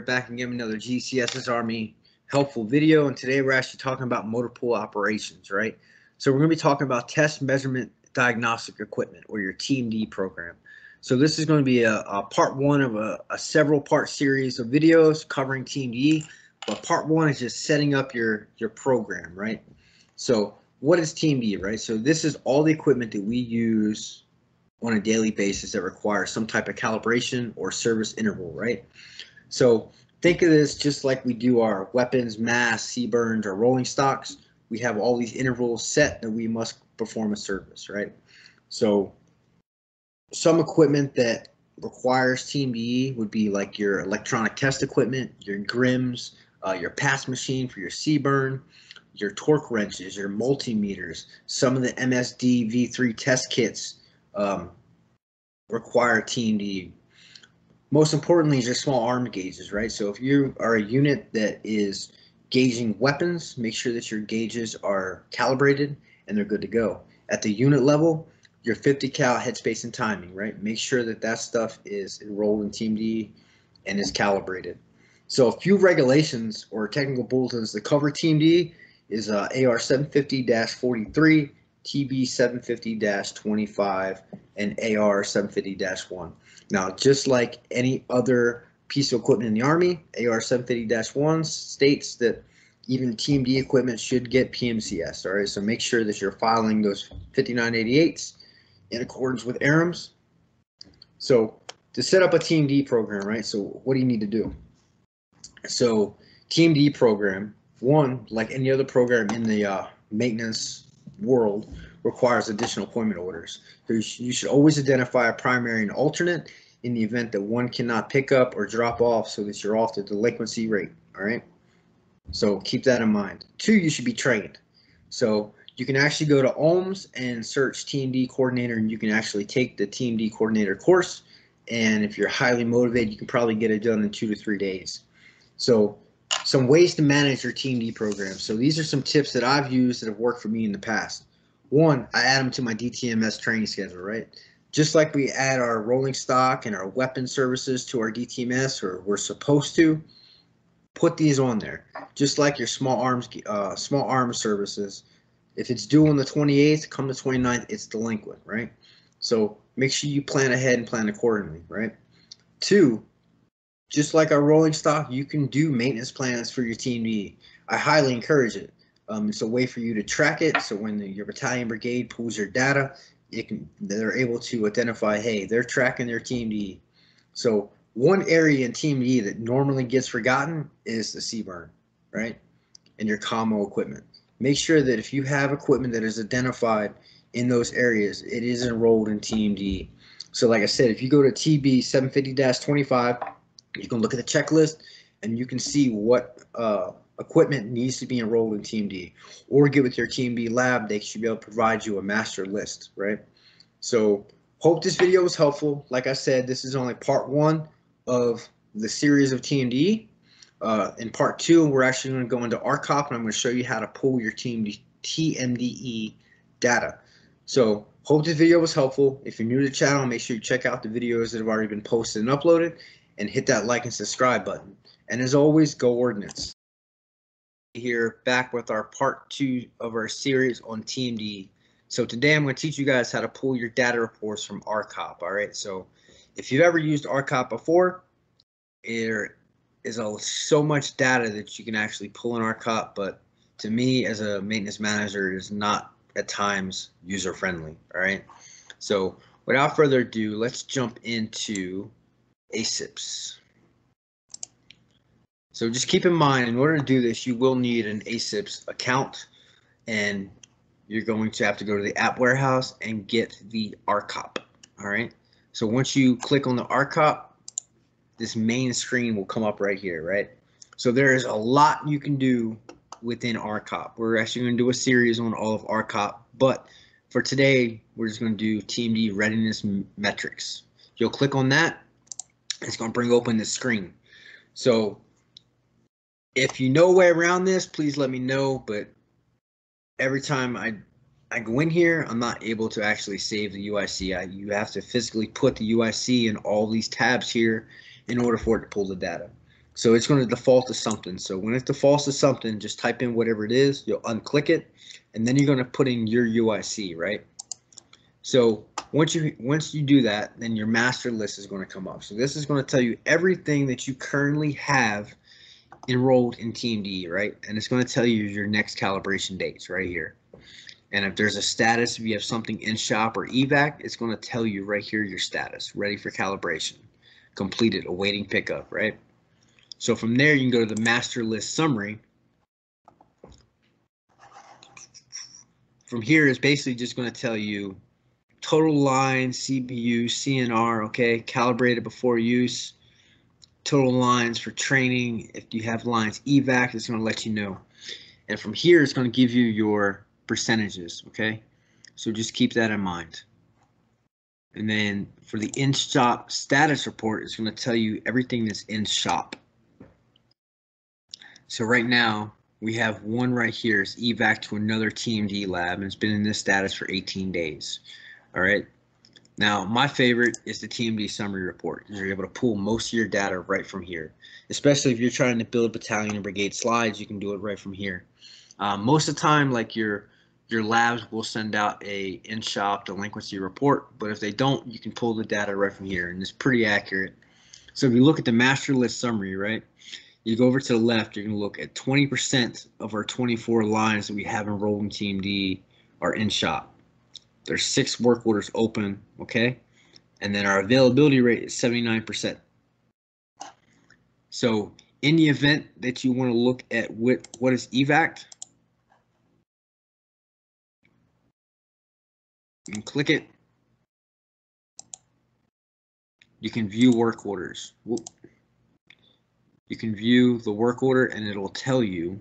here back again with another GCSS Army helpful video. And today we're actually talking about motor pool operations, right? So we're going to be talking about test measurement diagnostic equipment or your TMD program. So this is going to be a, a part one of a, a, several part series of videos covering TMD. But part one is just setting up your, your program, right? So what is TMD, right? So this is all the equipment that we use on a daily basis that requires some type of calibration or service interval, right? So think of this just like we do our weapons, mass, CBRNs, or rolling stocks. We have all these intervals set that we must perform a service, right? So some equipment that requires Team TMD would be like your electronic test equipment, your GRIMS, uh, your pass machine for your CBRN, your torque wrenches, your multimeters, some of the MSD V3 test kits um, require TMD. Most importantly is your small arm gauges, right? So if you are a unit that is gauging weapons, make sure that your gauges are calibrated and they're good to go. At the unit level, your 50 cal headspace and timing, right? Make sure that that stuff is enrolled in TMD and is calibrated. So a few regulations or technical bulletins that cover TMD is uh, AR 750-43, TB 750-25, and AR 750-1. Now, just like any other piece of equipment in the Army, AR 750-1 states that even TMD equipment should get PMCS. All right, so make sure that you're filing those 5988s in accordance with ARAMS. So to set up a TMD program, right? So what do you need to do? So TMD program, one, like any other program in the uh, maintenance world, requires additional appointment orders. You should always identify a primary and alternate in the event that one cannot pick up or drop off so that you're off the delinquency rate, all right? So keep that in mind. Two, you should be trained. So you can actually go to OHMS and search TMD coordinator and you can actually take the TMD coordinator course. And if you're highly motivated, you can probably get it done in two to three days. So some ways to manage your TMD program. So these are some tips that I've used that have worked for me in the past. One, I add them to my DTMS training schedule, right? Just like we add our rolling stock and our weapon services to our DTMS, or we're supposed to, put these on there. Just like your small arms, uh, small arms services. If it's due on the 28th, come the 29th, it's delinquent, right? So make sure you plan ahead and plan accordingly, right? Two, just like our rolling stock, you can do maintenance plans for your TMD. I highly encourage it. Um, it's a way for you to track it. So when the, your battalion brigade pulls your data, it can they're able to identify, hey, they're tracking their TMD. So one area in TMD that normally gets forgotten is the CBRN, right? And your commo equipment. Make sure that if you have equipment that is identified in those areas, it is enrolled in TMD. So like I said, if you go to TB 750-25, you can look at the checklist and you can see what uh, equipment needs to be enrolled in TMD or get with your TMD lab. They should be able to provide you a master list, right? So hope this video was helpful. Like I said, this is only part one of the series of TMD. Uh, in part two, we're actually going to go into ARCOP and I'm going to show you how to pull your TMD, TMDE data. So hope this video was helpful. If you're new to the channel, make sure you check out the videos that have already been posted and uploaded and hit that like and subscribe button. And as always, go Ordnance. Here back with our part two of our series on TMD. So today I'm going to teach you guys how to pull your data reports from ARCOP. All right. So if you've ever used ARCOP before, there is a, so much data that you can actually pull in ARCOP, but to me as a maintenance manager, it is not at times user friendly. All right. So without further ado, let's jump into ASIPS. So just keep in mind, in order to do this, you will need an ASIPS account and you're going to have to go to the app warehouse and get the ARCOP. All right. So once you click on the ARCOP, this main screen will come up right here, right? So there is a lot you can do within ARCOP. We're actually going to do a series on all of ARCOP, but for today, we're just going to do TMD readiness metrics. You'll click on that it's going to bring open the screen. So if you know way around this, please let me know. But every time I I go in here, I'm not able to actually save the UIC. I, you have to physically put the UIC in all these tabs here in order for it to pull the data. So it's going to default to something. So when it defaults to something, just type in whatever it is, you'll unclick it, and then you're going to put in your UIC, right? So once you once you do that, then your master list is going to come up. So this is going to tell you everything that you currently have enrolled in TMD, right? And it's going to tell you your next calibration dates right here. And if there's a status, if you have something in shop or evac, it's going to tell you right here your status, ready for calibration, completed, awaiting pickup, right? So from there, you can go to the master list summary. From here is basically just going to tell you total lines, CBU, CNR, okay, calibrated before use, total lines for training. If you have lines evac, it's going to let you know. And from here, it's going to give you your percentages, okay? So just keep that in mind. And then for the in shop status report, it's going to tell you everything that's in shop. So right now we have one right here. It's evac to another TMD lab and it's been in this status for 18 days. All right. Now, my favorite is the TMD summary report. You're able to pull most of your data right from here, especially if you're trying to build battalion and brigade slides, you can do it right from here. Um, most of the time, like your your labs will send out a in-shop delinquency report, but if they don't, you can pull the data right from here, and it's pretty accurate. So if you look at the master list summary, right, you go over to the left, you're going to look at 20% of our 24 lines that we have enrolled in TMD are in shop. There's six work orders open, okay? And then our availability rate is 79%. So in the event that you want to look at what, what is evac, you can click it. You can view work orders. You can view the work order and it'll tell you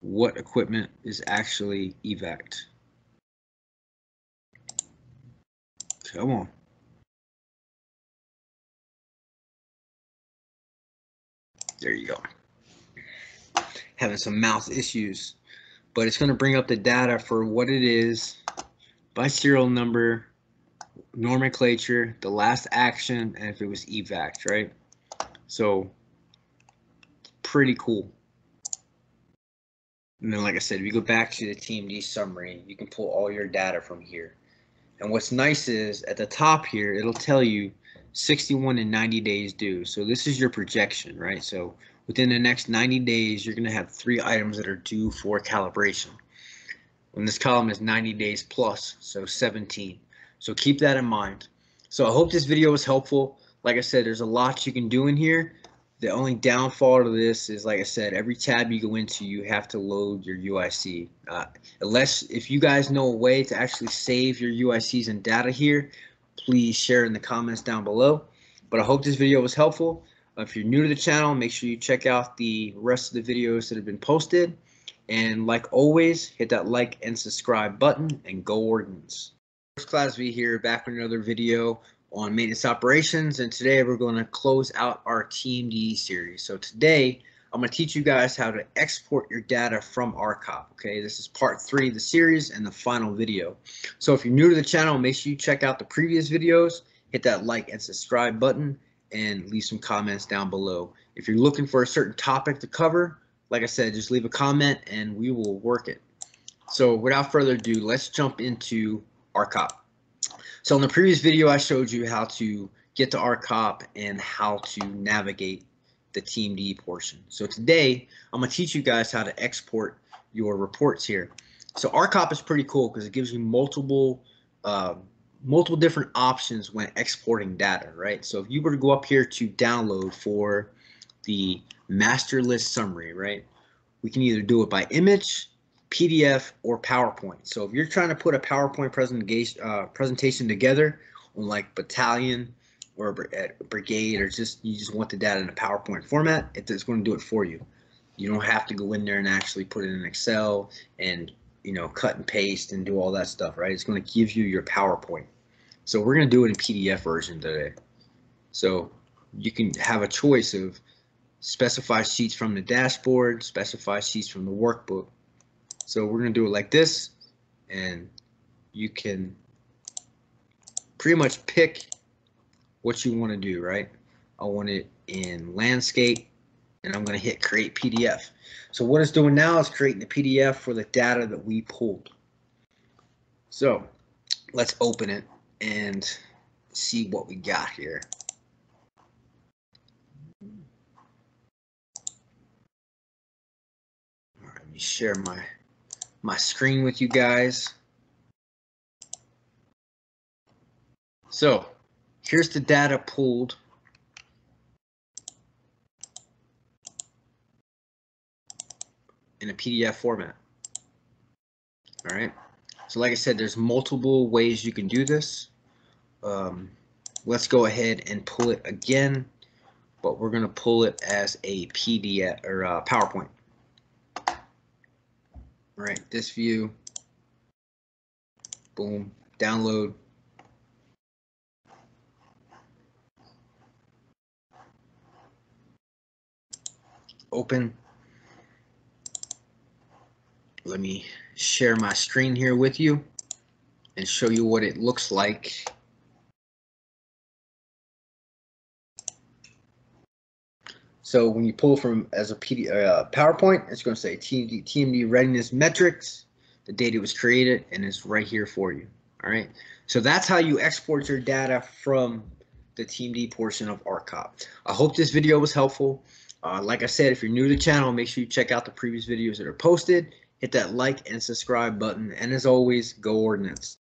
what equipment is actually evac. Come on. There you go. Having some mouse issues, but it's going to bring up the data for what it is by serial number, nomenclature, the last action, and if it was evac, right? So pretty cool. And then, like I said, if you go back to the TMD summary, you can pull all your data from here. And what's nice is at the top here, it'll tell you 61 and 90 days due. So this is your projection, right? So within the next 90 days, you're going to have three items that are due for calibration. And this column is 90 days plus, so 17. So keep that in mind. So I hope this video was helpful. Like I said, there's a lot you can do in here. The only downfall to this is, like I said, every tab you go into, you have to load your UIC. Uh, unless, if you guys know a way to actually save your UICs and data here, please share in the comments down below. But I hope this video was helpful. If you're new to the channel, make sure you check out the rest of the videos that have been posted. And like always, hit that like and subscribe button and go Ordnance. First Class V here, back with another video on maintenance operations and today we're going to close out our TMD series. So today I'm going to teach you guys how to export your data from ARCOP. Okay, this is part three of the series and the final video. So if you're new to the channel, make sure you check out the previous videos, hit that like and subscribe button and leave some comments down below. If you're looking for a certain topic to cover, like I said, just leave a comment and we will work it. So without further ado, let's jump into ARCOP. So in the previous video, I showed you how to get to ARCOP and how to navigate the TMD portion. So today, I'm to teach you guys how to export your reports here. So ARCOP is pretty cool because it gives you multiple uh, multiple different options when exporting data, right? So if you were to go up here to download for the master list summary, right? We can either do it by image, PDF or PowerPoint. So if you're trying to put a PowerPoint presentation uh, presentation together on like battalion or brigade or just you just want the data in a PowerPoint format, it's going to do it for you. You don't have to go in there and actually put it in Excel and you know cut and paste and do all that stuff, right? It's going to give you your PowerPoint. So we're going to do it in PDF version today. So you can have a choice of specify sheets from the dashboard, specify sheets from the workbook, so we're going to do it like this, and you can pretty much pick what you want to do, right? I want it in landscape, and I'm going to hit create PDF. So what it's doing now is creating the PDF for the data that we pulled. So let's open it and see what we got here. All right, let me share my my screen with you guys. So here's the data pulled. in a PDF format. All right. So like I said, there's multiple ways you can do this. Um, let's go ahead and pull it again, but we're going to pull it as a PDF or a PowerPoint. Right, this view, boom, download. Open. Let me share my screen here with you and show you what it looks like. So when you pull from as a PD, uh, PowerPoint, it's going to say TMD, TMD readiness metrics. The data was created and it's right here for you. All right. So that's how you export your data from the TMD portion of ARCOP. I hope this video was helpful. Uh, like I said, if you're new to the channel, make sure you check out the previous videos that are posted hit that like and subscribe button. And as always, go Ordnance.